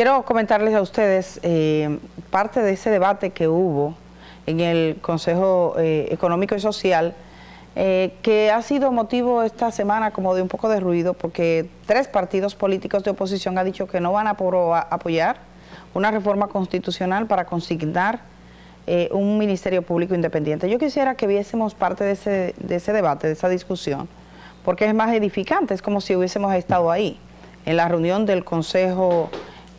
Quiero comentarles a ustedes eh, parte de ese debate que hubo en el Consejo eh, Económico y Social, eh, que ha sido motivo esta semana como de un poco de ruido, porque tres partidos políticos de oposición han dicho que no van a apoyar una reforma constitucional para consignar un ministerio público independiente. Yo quisiera que viésemos parte de ese, de ese debate, de esa discusión, porque es más edificante, es como si hubiésemos estado ahí, en la reunión del Consejo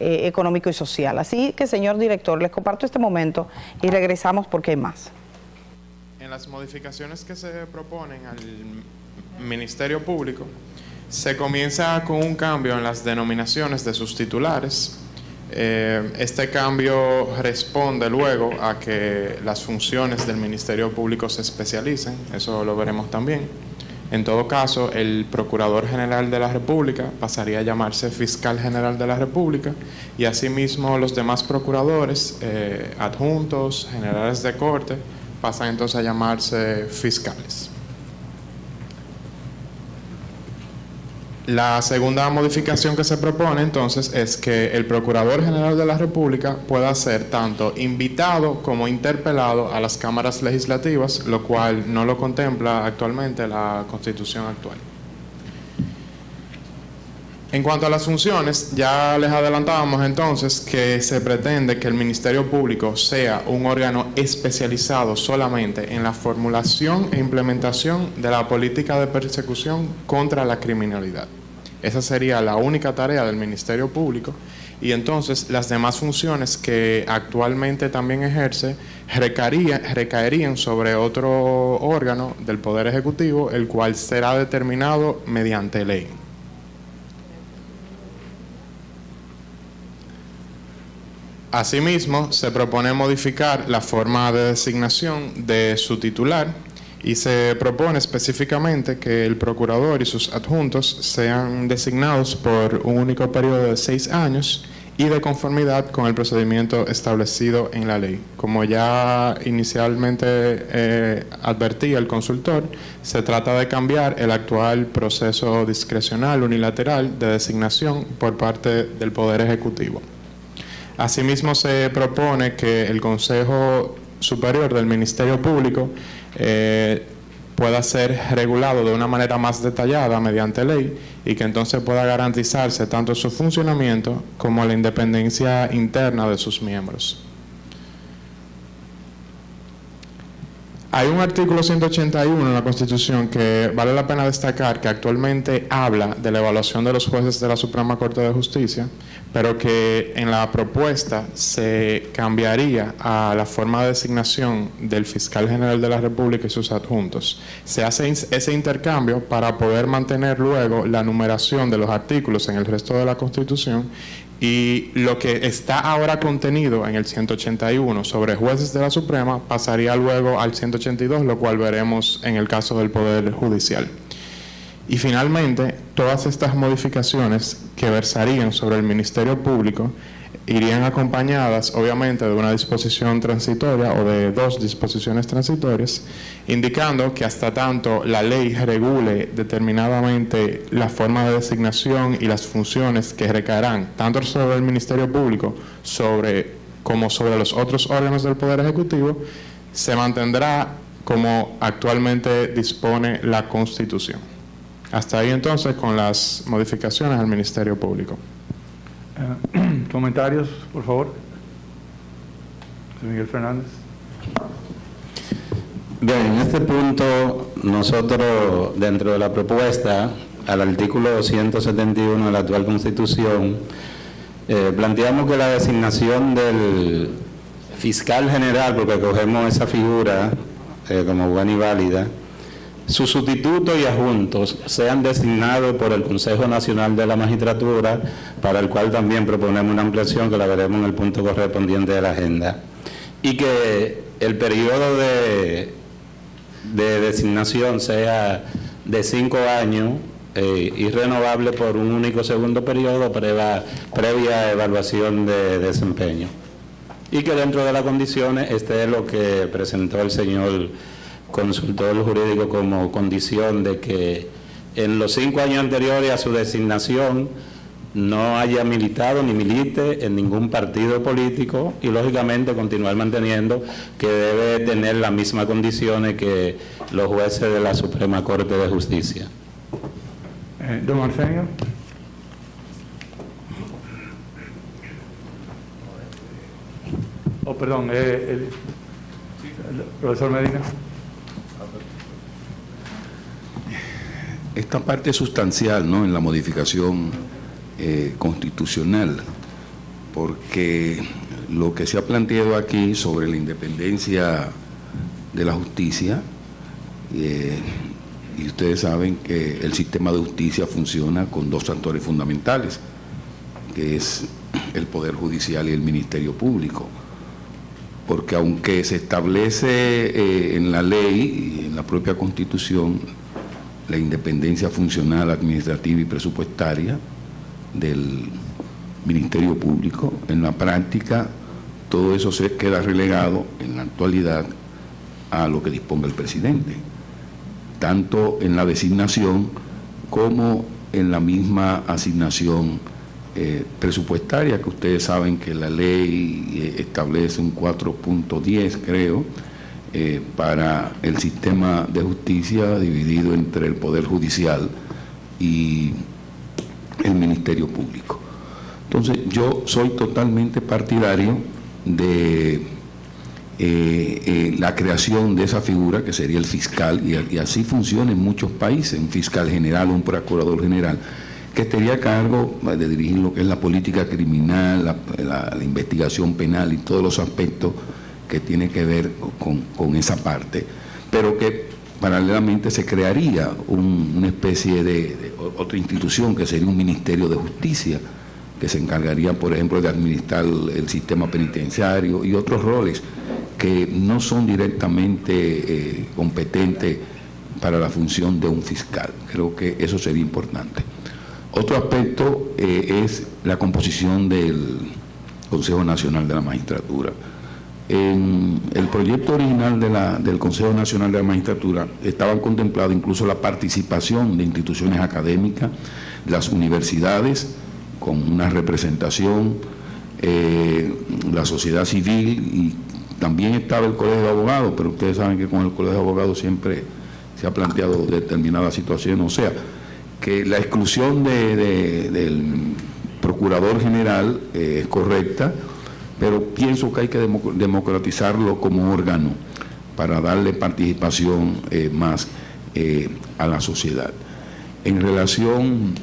eh, económico y social. Así que, señor director, les comparto este momento y regresamos porque hay más. En las modificaciones que se proponen al Ministerio Público, se comienza con un cambio en las denominaciones de sus titulares. Eh, este cambio responde luego a que las funciones del Ministerio Público se especialicen, eso lo veremos también. En todo caso, el Procurador General de la República pasaría a llamarse Fiscal General de la República y asimismo los demás procuradores, eh, adjuntos, generales de corte, pasan entonces a llamarse fiscales. La segunda modificación que se propone entonces es que el Procurador General de la República pueda ser tanto invitado como interpelado a las cámaras legislativas, lo cual no lo contempla actualmente la Constitución actual. En cuanto a las funciones, ya les adelantábamos entonces que se pretende que el Ministerio Público sea un órgano especializado solamente en la formulación e implementación de la política de persecución contra la criminalidad. Esa sería la única tarea del Ministerio Público y entonces las demás funciones que actualmente también ejerce recaerían sobre otro órgano del Poder Ejecutivo, el cual será determinado mediante ley. Asimismo, se propone modificar la forma de designación de su titular y se propone específicamente que el procurador y sus adjuntos sean designados por un único periodo de seis años y de conformidad con el procedimiento establecido en la ley. Como ya inicialmente eh, advertía el consultor, se trata de cambiar el actual proceso discrecional unilateral de designación por parte del Poder Ejecutivo. Asimismo, se propone que el Consejo Superior del Ministerio Público eh, pueda ser regulado de una manera más detallada mediante ley y que entonces pueda garantizarse tanto su funcionamiento como la independencia interna de sus miembros. Hay un artículo 181 en la Constitución que vale la pena destacar que actualmente habla de la evaluación de los jueces de la Suprema Corte de Justicia, pero que en la propuesta se cambiaría a la forma de designación del fiscal general de la República y sus adjuntos. Se hace ese intercambio para poder mantener luego la numeración de los artículos en el resto de la Constitución y lo que está ahora contenido en el 181 sobre jueces de la Suprema pasaría luego al 182, lo cual veremos en el caso del Poder Judicial. Y finalmente, todas estas modificaciones que versarían sobre el Ministerio Público irían acompañadas obviamente de una disposición transitoria o de dos disposiciones transitorias, indicando que hasta tanto la ley regule determinadamente la forma de designación y las funciones que recaerán tanto sobre el Ministerio Público sobre, como sobre los otros órganos del Poder Ejecutivo, se mantendrá como actualmente dispone la Constitución. Hasta ahí entonces con las modificaciones al Ministerio Público. Eh, comentarios, por favor. Miguel Fernández. Bien, en este punto nosotros dentro de la propuesta al artículo 171 de la actual Constitución eh, planteamos que la designación del fiscal general, porque cogemos esa figura eh, como buena y válida, sus sustitutos y adjuntos sean designados por el Consejo Nacional de la Magistratura, para el cual también proponemos una ampliación que la veremos en el punto correspondiente de la agenda, y que el periodo de, de designación sea de cinco años eh, y renovable por un único segundo periodo previa, previa evaluación de desempeño. Y que dentro de las condiciones esté lo que presentó el señor consultor jurídico como condición de que en los cinco años anteriores a su designación no haya militado ni milite en ningún partido político y lógicamente continuar manteniendo que debe tener las mismas condiciones que los jueces de la Suprema Corte de Justicia. Eh, don Arsenio. Oh, perdón, eh, el, profesor Medina. Esta parte sustancial ¿no? en la modificación eh, constitucional, porque lo que se ha planteado aquí sobre la independencia de la justicia, eh, y ustedes saben que el sistema de justicia funciona con dos actores fundamentales, que es el Poder Judicial y el Ministerio Público porque aunque se establece eh, en la ley y en la propia Constitución la independencia funcional, administrativa y presupuestaria del Ministerio Público, en la práctica todo eso se queda relegado en la actualidad a lo que disponga el presidente, tanto en la designación como en la misma asignación eh, presupuestaria, que ustedes saben que la ley eh, establece un 4.10, creo, eh, para el sistema de justicia dividido entre el Poder Judicial y el Ministerio Público. Entonces, yo soy totalmente partidario de la creación de esa figura que sería el fiscal, y, así funciona en muchos países, un fiscal general, un procurador general que estaría a cargo de dirigir lo que es la política criminal, la, investigación penal y todos los aspectos que tiene que ver con, esa parte, pero que paralelamente se crearía una especie de, otra institución que sería un Ministerio de Justicia, que se encargaría, por ejemplo, de administrar el, sistema penitenciario y otros roles que no son directamente eh, competentes para la función de un fiscal. Creo que eso sería importante. Otro aspecto eh, es la composición del Consejo Nacional de la Magistratura. En el proyecto original del Consejo Nacional de la Magistratura estaban contemplados incluso la participación de instituciones académicas, las universidades, con una representación, eh, la sociedad civil y también estaba el Colegio de Abogados, pero ustedes saben que con el Colegio de Abogados siempre se ha planteado determinada situación, o sea, que la exclusión del procurador general eh, es correcta, pero pienso que hay que democratizarlo como órgano para darle participación eh, más eh, a la sociedad. En relación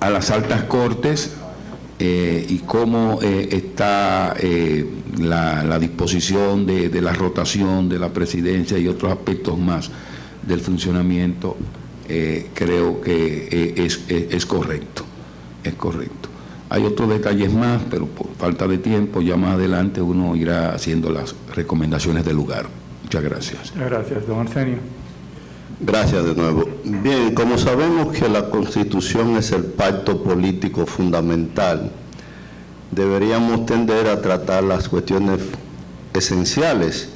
a las altas cortes y cómo está la, disposición de, la rotación de la presidencia y otros aspectos más del funcionamiento, eh, creo que eh, es, correcto, es correcto. Hay otros detalles más, pero por falta de tiempo, ya más adelante uno irá haciendo las recomendaciones del lugar. Muchas gracias. Muchas gracias, don Arsenio. Gracias de nuevo. Bien, como sabemos que la Constitución es el pacto político fundamental, deberíamos tender a tratar las cuestiones esenciales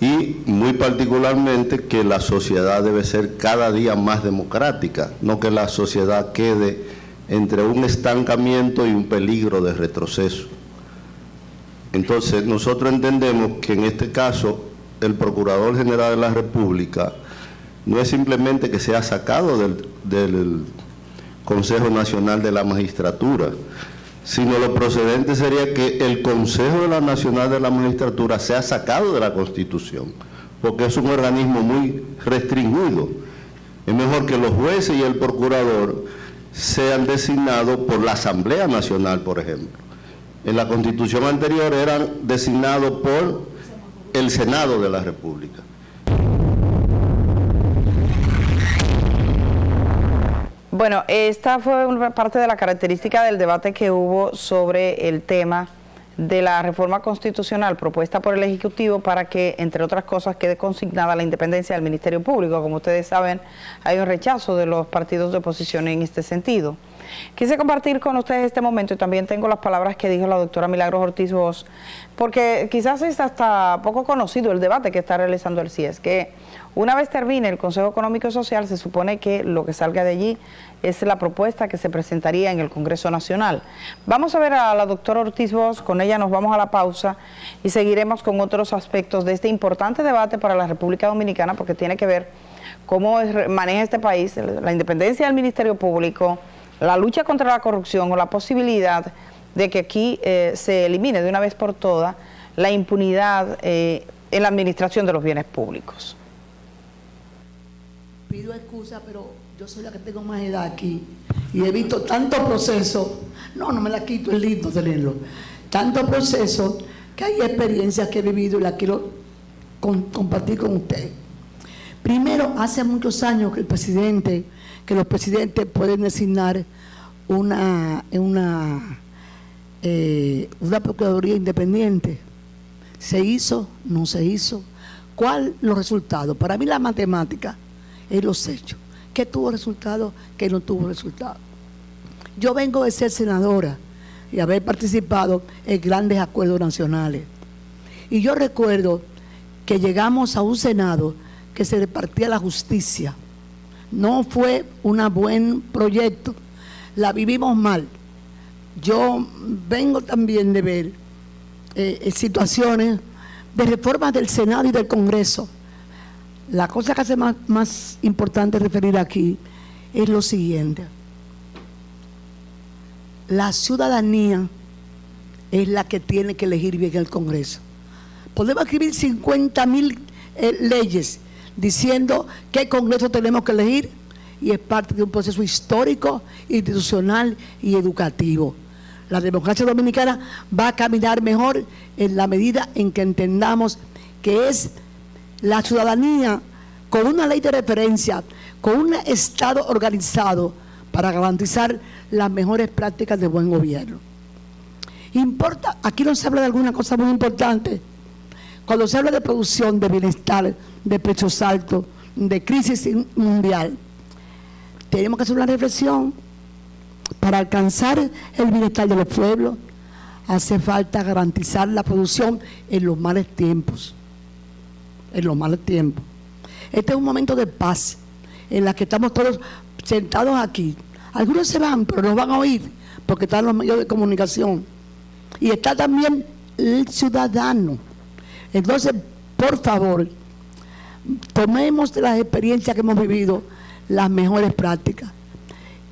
y muy particularmente que la sociedad debe ser cada día más democrática, no que la sociedad quede entre un estancamiento y un peligro de retroceso. Entonces, nosotros entendemos que en este caso el Procurador General de la República no es simplemente que sea sacado del, del Consejo Nacional de la Magistratura, sino lo procedente sería que el Consejo de la Nacional de la Magistratura sea sacado de la Constitución, porque es un organismo muy restringido. Es mejor que los jueces y el procurador sean designados por la Asamblea Nacional, por ejemplo. En la Constitución anterior eran designados por el Senado de la República. Bueno, esta fue una parte de la característica del debate que hubo sobre el tema de la reforma constitucional propuesta por el Ejecutivo para que, entre otras cosas, quede consignada la independencia del Ministerio Público. Como ustedes saben, hay un rechazo de los partidos de oposición en este sentido. Quise compartir con ustedes este momento y también tengo las palabras que dijo la doctora Milagros Ortiz Vos, porque quizás es hasta poco conocido el debate que está realizando el CIES, que una vez termine el Consejo Económico y Social, se supone que lo que salga de allí es la propuesta que se presentaría en el Congreso Nacional. Vamos a ver a la doctora Ortiz Vos, con ella nos vamos a la pausa y seguiremos con otros aspectos de este importante debate para la República Dominicana, porque tiene que ver cómo maneja este país la independencia del Ministerio Público, la lucha contra la corrupción o la posibilidad de que aquí eh, se elimine de una vez por todas la impunidad eh, en la administración de los bienes públicos pido excusa, pero yo soy la que tengo más edad aquí y he visto tantos procesos, no, no me la quito, es lindo tenerlo, tantos procesos que hay experiencias que he vivido y las quiero compartir con ustedes. Primero, hace muchos años que el presidente, que los presidentes pueden designar una, una, eh, una Procuraduría independiente. ¿Se hizo? ¿No se hizo? ¿Cuáles los resultados? Para mí la matemática en los hechos. ¿Qué tuvo resultado? ¿Qué no tuvo resultado? Yo vengo de ser senadora y haber participado en grandes acuerdos nacionales. Y yo recuerdo que llegamos a un Senado que se repartía la justicia. No fue un buen proyecto, la vivimos mal. Yo vengo también de ver eh, situaciones de reformas del Senado y del Congreso la cosa que hace más, importante referir aquí es lo siguiente. La ciudadanía es la que tiene que elegir bien el Congreso. Podemos escribir 50 mil eh, leyes diciendo qué Congreso tenemos que elegir y es parte de un proceso histórico, institucional y educativo. La democracia dominicana va a caminar mejor en la medida en que entendamos que es la ciudadanía con una ley de referencia, con un Estado organizado para garantizar las mejores prácticas de buen gobierno. Importa, aquí no se habla de alguna cosa muy importante. Cuando se habla de producción, de bienestar, de precios altos, de crisis mundial, tenemos que hacer una reflexión. Para alcanzar el bienestar de los pueblos, hace falta garantizar la producción en los males tiempos en los malos tiempos. Este es un momento de paz en la que estamos todos sentados aquí. Algunos se van, pero nos van a oír porque están los medios de comunicación. Y está también el ciudadano. Entonces, por favor, tomemos de las experiencias que hemos vivido las mejores prácticas.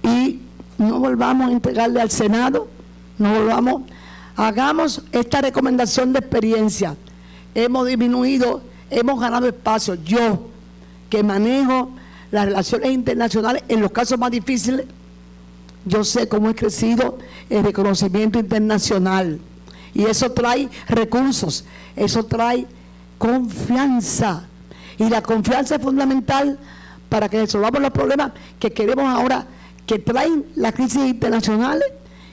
Y no volvamos a entregarle al Senado, no volvamos, hagamos esta recomendación de experiencia. Hemos disminuido hemos ganado espacio. Yo, que manejo las relaciones internacionales en los casos más difíciles, yo sé cómo he crecido el reconocimiento internacional. Y eso trae recursos, eso trae confianza. Y la confianza es fundamental para que resolvamos los problemas que queremos ahora, que traen las crisis internacionales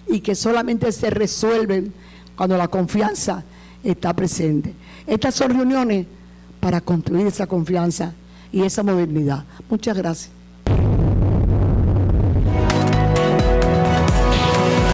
y que solamente se resuelven cuando la confianza está presente. Estas son reuniones para construir esa confianza y esa modernidad. Muchas gracias.